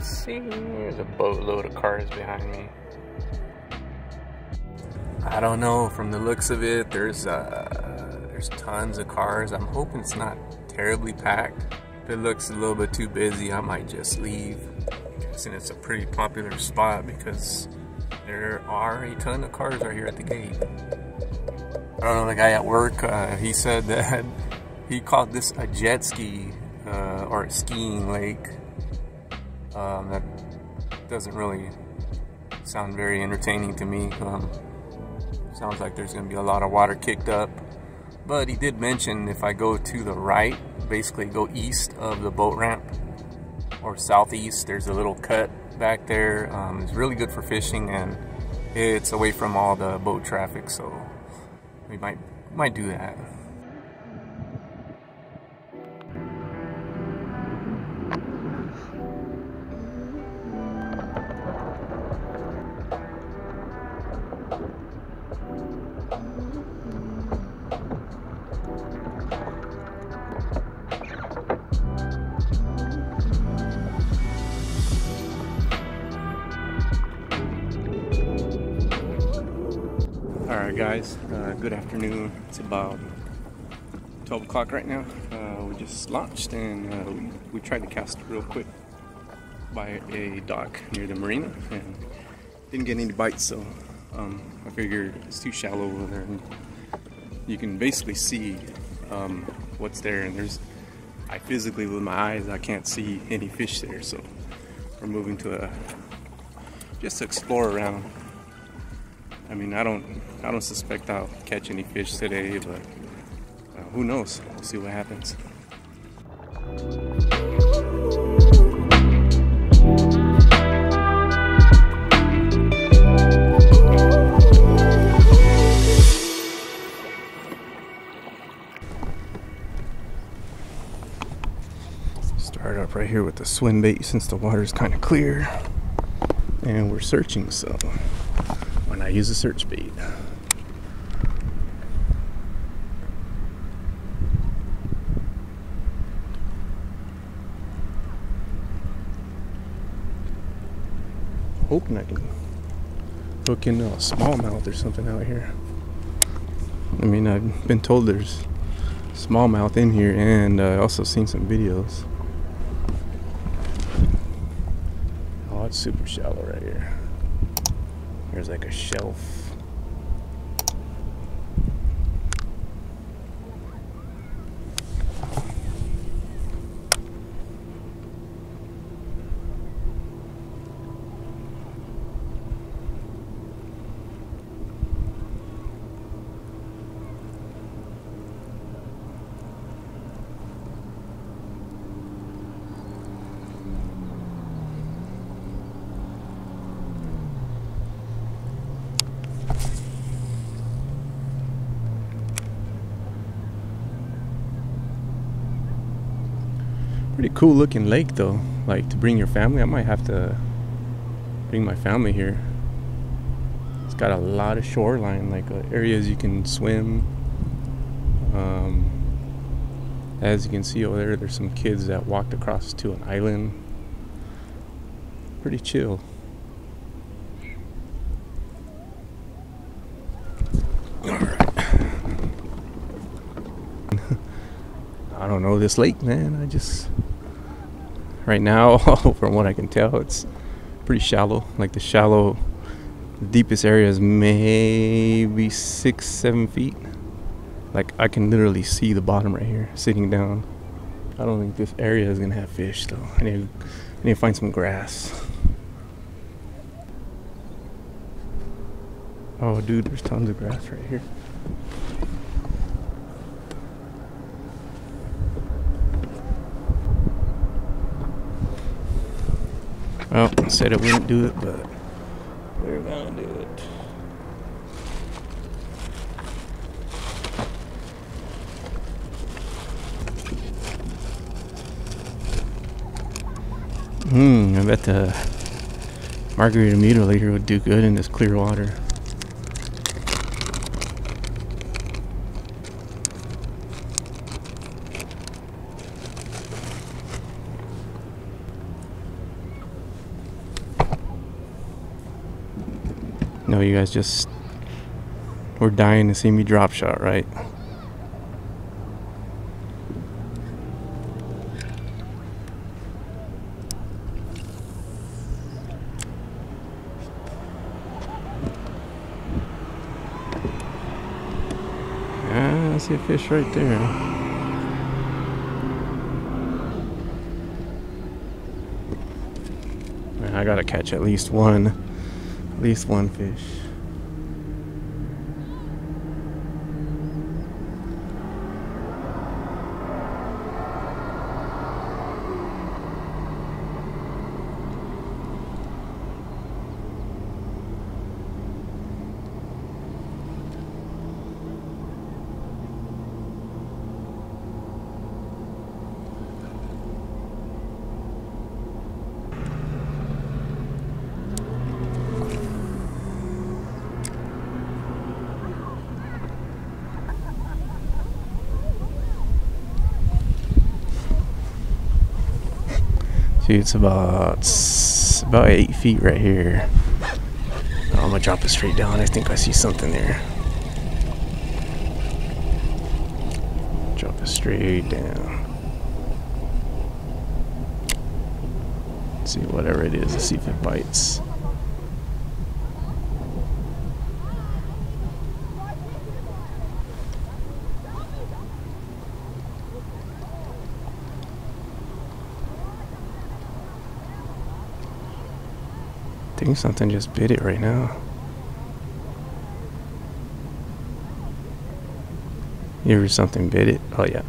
see, there's a boatload of cars behind me. I don't know. From the looks of it, there's uh, there's tons of cars. I'm hoping it's not terribly packed. If it looks a little bit too busy, I might just leave. Guessing it's a pretty popular spot because there are a ton of cars right here at the gate. I don't know, the guy at work, uh, he said that he called this a jet ski uh, or a skiing lake. Um, that doesn't really sound very entertaining to me. Um, sounds like there's going to be a lot of water kicked up. But he did mention if I go to the right, basically go east of the boat ramp or southeast, there's a little cut back there. Um, it's really good for fishing and it's away from all the boat traffic, so we might might do that. Guys. Uh, good afternoon. It's about 12 o'clock right now. Uh, we just launched and uh, we, we tried to cast real quick by a dock near the marina and didn't get any bites. So um, I figured it's too shallow over there. And you can basically see um, what's there, and there's I physically with my eyes I can't see any fish there. So we're moving to a just to explore around. I mean, I don't, I don't suspect I'll catch any fish today, but uh, who knows? We'll see what happens. Start up right here with the swim bait since the water's kind of clear, and we're searching. So when I use a search bait. Hoping I can hook in a smallmouth or something out here. I mean, I've been told there's smallmouth in here, and I uh, also seen some videos. Oh, it's super shallow right here. There's like a shelf. Pretty cool looking lake though. Like to bring your family, I might have to bring my family here. It's got a lot of shoreline, like uh, areas you can swim. Um, as you can see over there, there's some kids that walked across to an island. Pretty chill. I don't know this lake, man. I just right now, from what I can tell, it's pretty shallow. Like the shallow, deepest area is maybe six, seven feet. Like I can literally see the bottom right here, sitting down. I don't think this area is gonna have fish though. I need, I need to find some grass. Oh, dude, there's tons of grass right here. Well, I said I wouldn't do it, but we're gonna do it. Hmm, I bet the margarita mutilator would do good in this clear water. You guys just were dying to see me drop shot, right? I see a fish right there. I gotta catch at least one, at least one fish. See, it's about it's about eight feet right here. Oh, I'm gonna drop it straight down. I think I see something there. Drop it straight down. see whatever it is. Let's see if it bites. Think something just bit it right now. You ever something bit it? Oh yeah.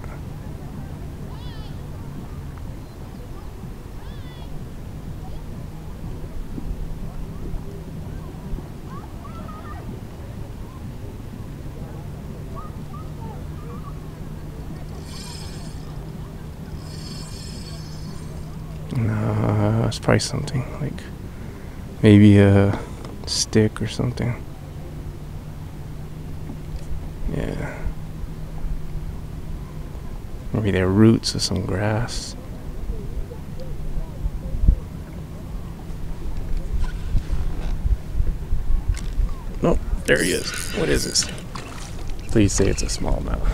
No, it's probably something like maybe a stick or something. Yeah. Maybe they're roots of some grass. Nope, there he is. What is this? Please say it's a smallmouth.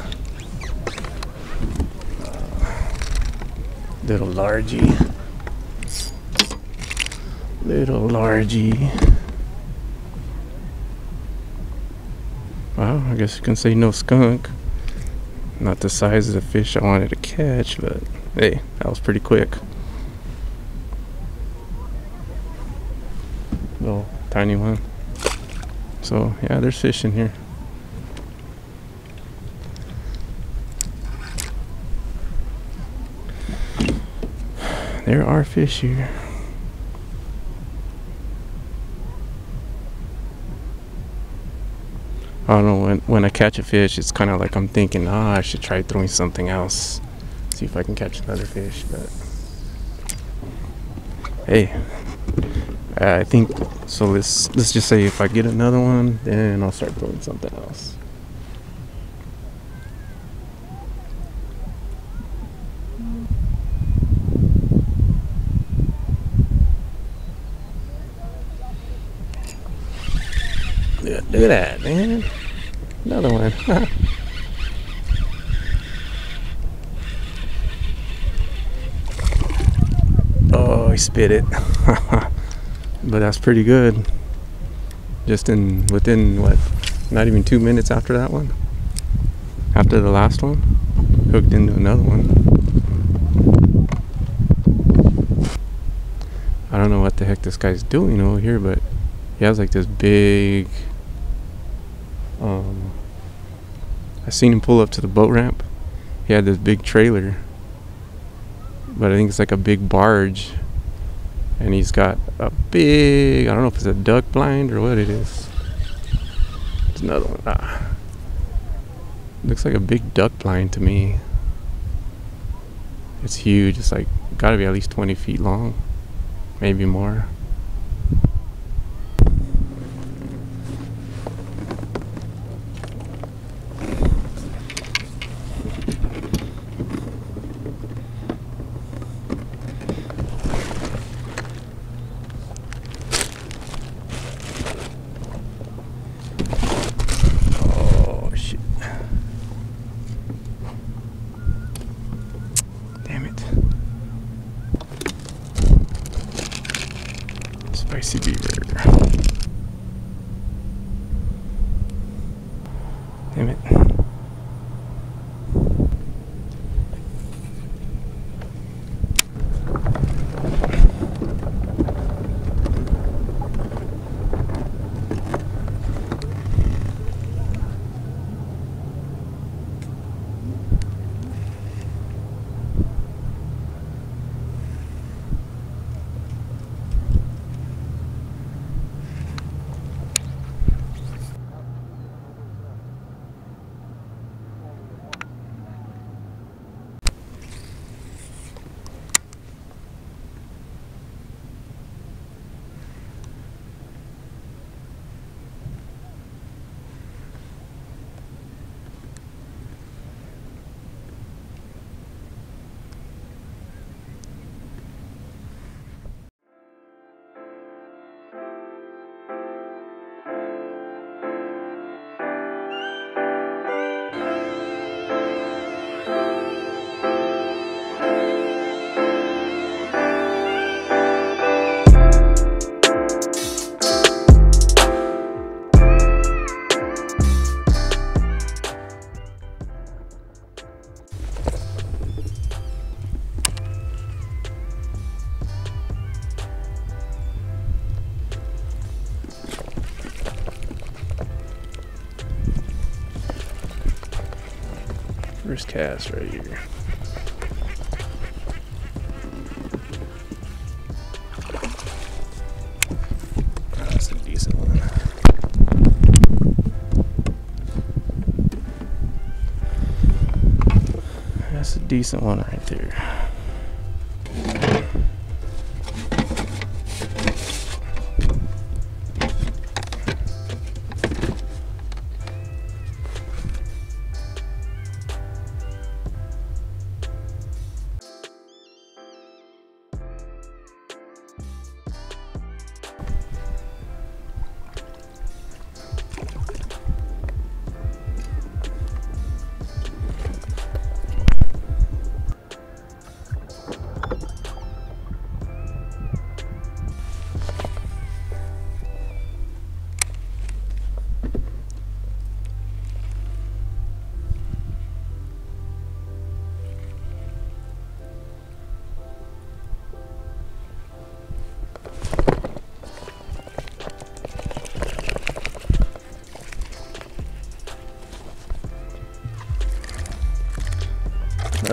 Uh, little largy. Little largy. Well, I guess you can say no skunk. Not the size of the fish I wanted to catch, but hey, that was pretty quick. Little tiny one. So yeah, there's fish in here. There are fish here. I don't know when when I catch a fish, it's kind of like I'm thinking, ah, I should try throwing something else, see if I can catch another fish. But hey, I think so. Let's let's just say if I get another one, then I'll start throwing something else. Look at that, man. Another one. oh, he spit it. but that's pretty good. Just in within what? Not even two minutes after that one. After the last one, hooked into another one. I don't know what the heck this guy's doing over here, but he has like this big um, I seen him pull up to the boat ramp. He had this big trailer, but I think it's like a big barge, and he's got a big I don't know if it's a duck blind or what it is. It's another one. Ah. Looks like a big duck blind to me. It's huge. It's like gotta be at least 20 feet long, maybe more. First cast right here. That's a decent one. That's a decent one right there.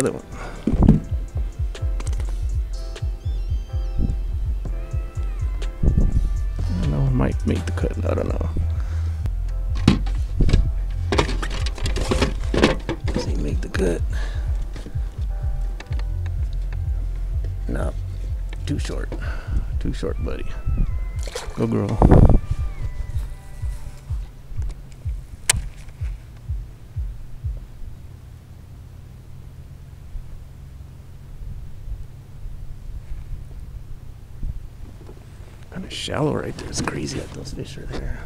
Another one. I don't know, I might make the cut. I don't know. Does he make the cut? No, too short. Too short, buddy. Go, girl. Shallow right there. It's crazy that those fish are there.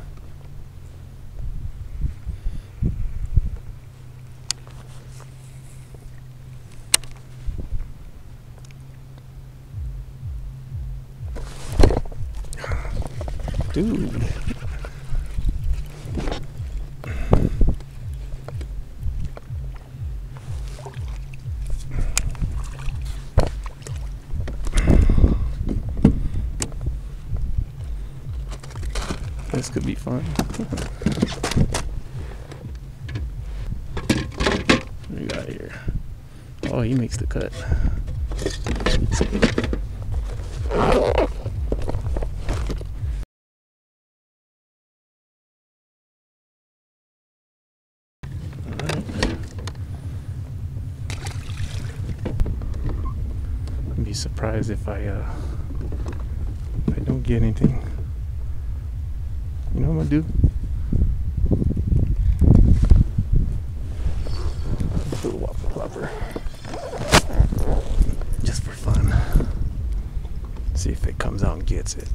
This could be fun. what we got here? Oh, he makes the cut. I'd be surprised if I uh if I don't get anything. Gonna do? Just for fun. See if it comes out and gets it.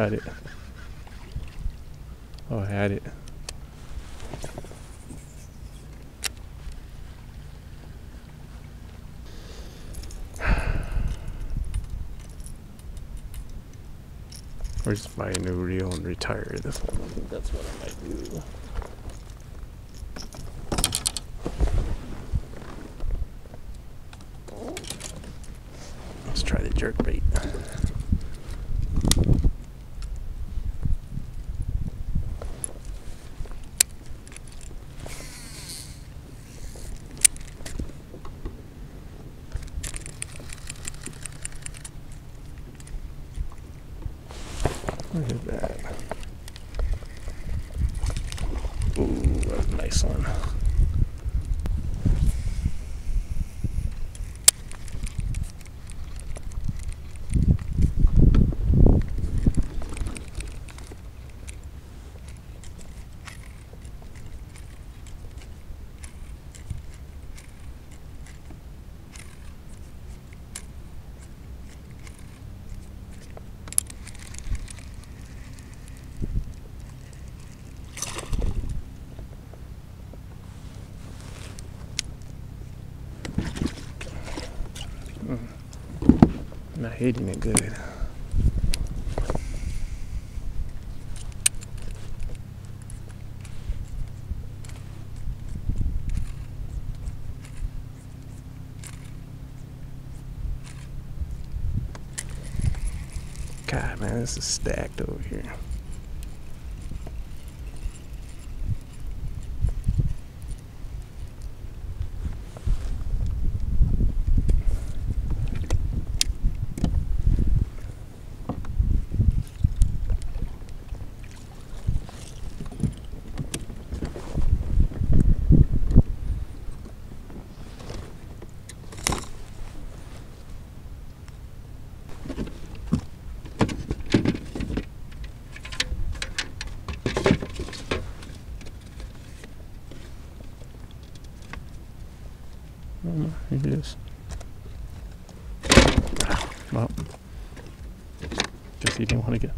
Cut it. Oh, I had it. Or just buy a new reel and retire this one. That's what I might do. Let's try the jerk bait. Look at that. Ooh, that's a nice one. Not hitting it good. God, man, this is stacked over here. Oh, is. Ah, Well, guess he didn't want to get.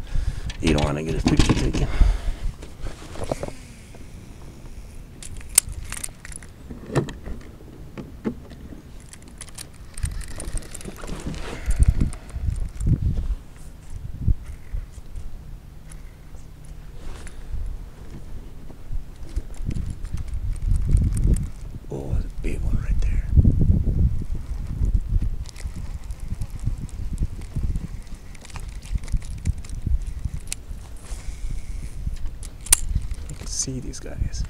He don't want to get his picture taken. Oh, there's a big one right there. You can see these guys.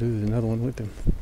There's another one with him.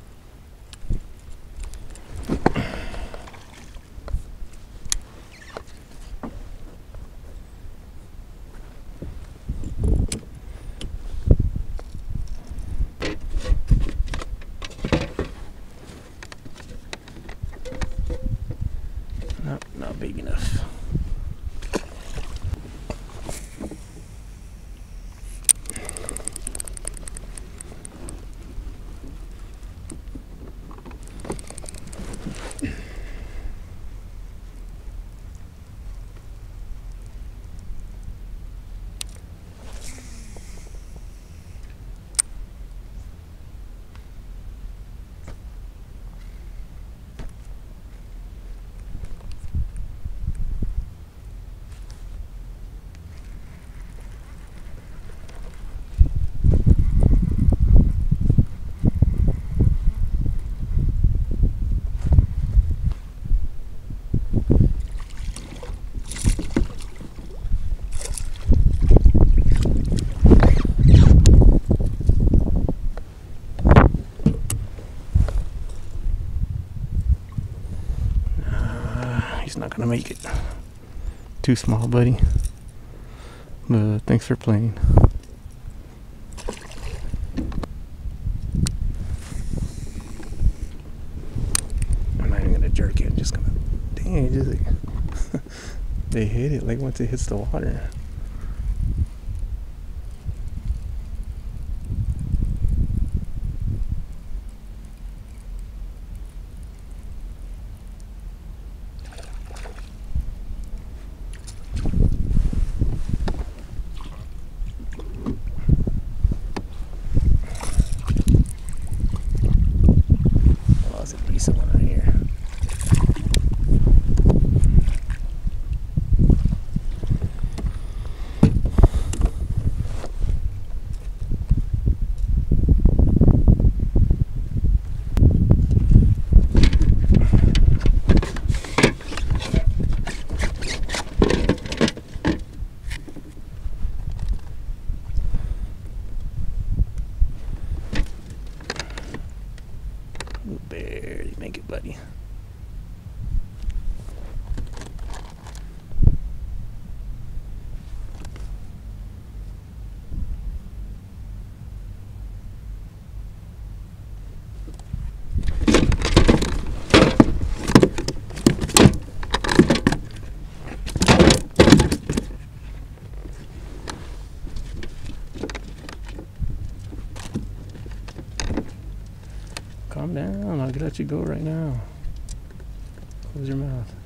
make it. Too small, buddy. But thanks for playing. I'm not even gonna jerk it. I'm just gonna. Dang, just like they hit it. Like once it hits the water. You go right now. Close your mouth.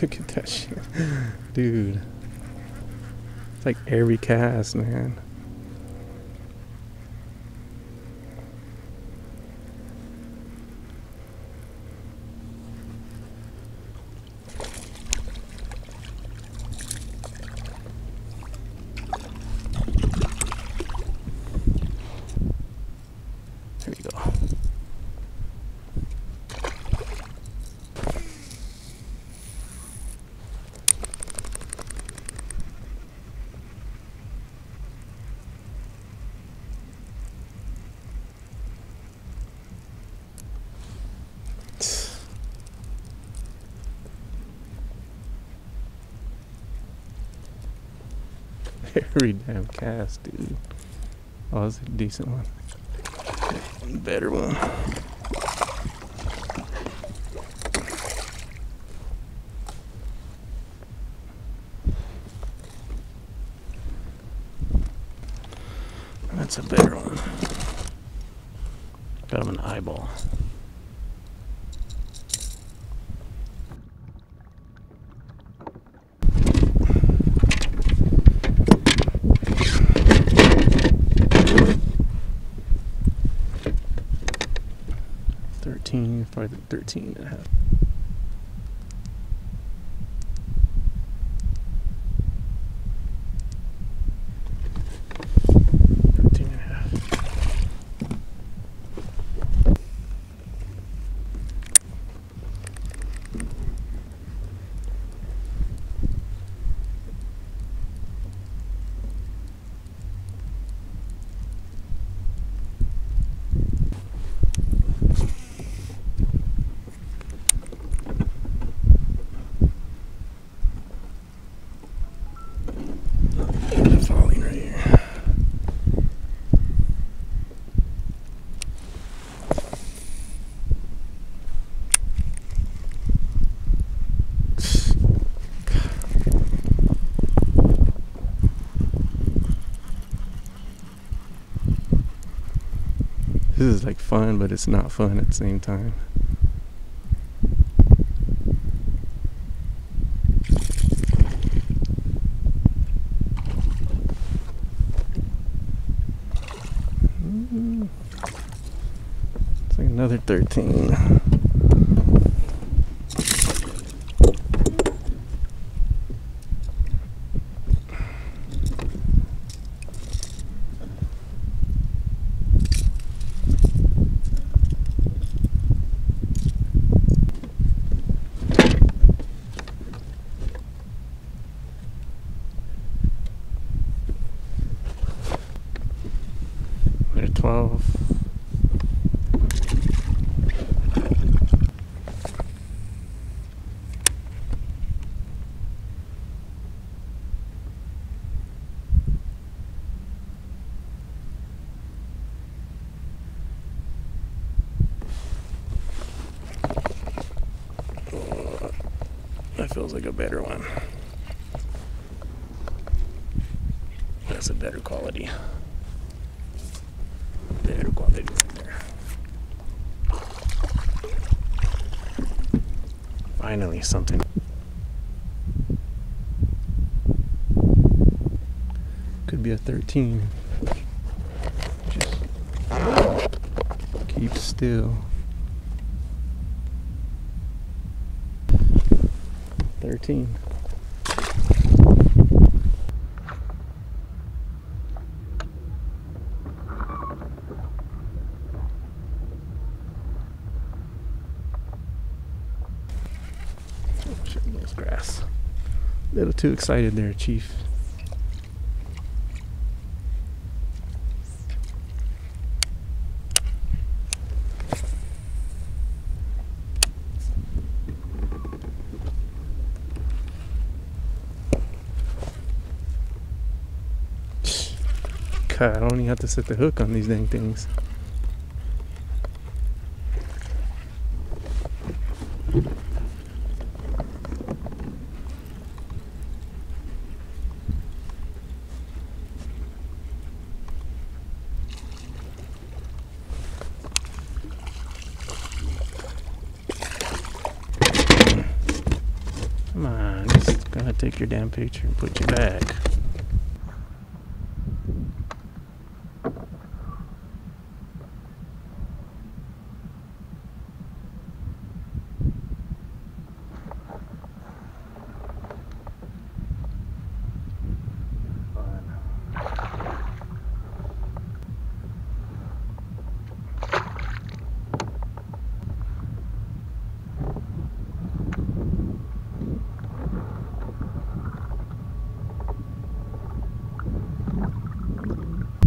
Look at that shit. Dude. It's like every cast, man. There we go. Every damn cast, dude. Oh, that's a decent one. Better one. That's a better one. Got him an eyeball. Thirteen, probably 13 and a half. Thirteen and a half. Falling right here. This is like fun, but it's not fun at the same time. Like another 13. 12. That feels like a better one. That's a better quality. Better quality right there. Finally, something. Could be a 13. Just keep still. 13. Oh, shit, those grass. A little too excited there, Chief. God, I don't even have to set the hook on these dang things. Come on, just gonna take your damn picture and put you back.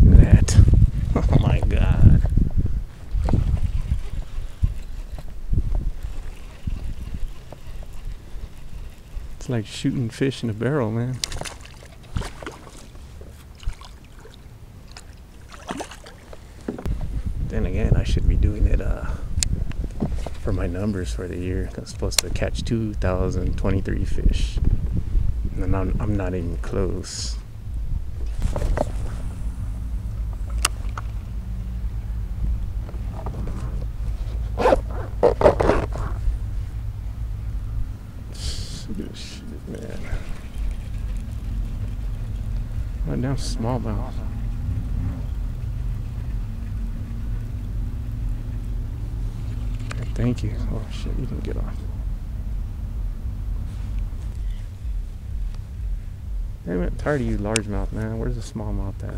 That. Oh my god. It's like shooting fish in a barrel, man. Then again, I should be doing it uh, for my numbers for the year. I'm supposed to catch 2,023 fish. And I'm, I'm not even close. Good shit, man. Down smallmouth. Thank you. Oh shit, you can get off. Damn it, tired of you largemouth, man. Where's the smallmouth at?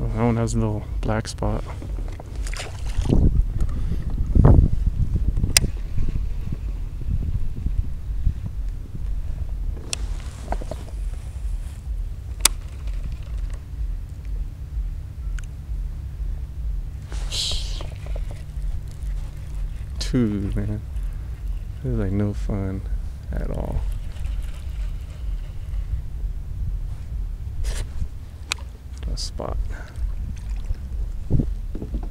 Oh, that one has black spot. Two, man. This is like no fun at all. Spot.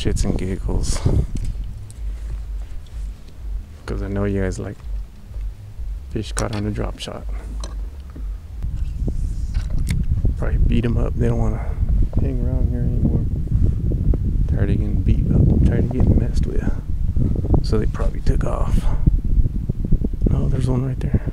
shits and giggles. Because I know you guys like fish caught on a drop shot. Probably beat them up. They don't want to hang around here anymore. Tired of getting beat up, tired of getting messed with. So they probably took off. No, there's one right there.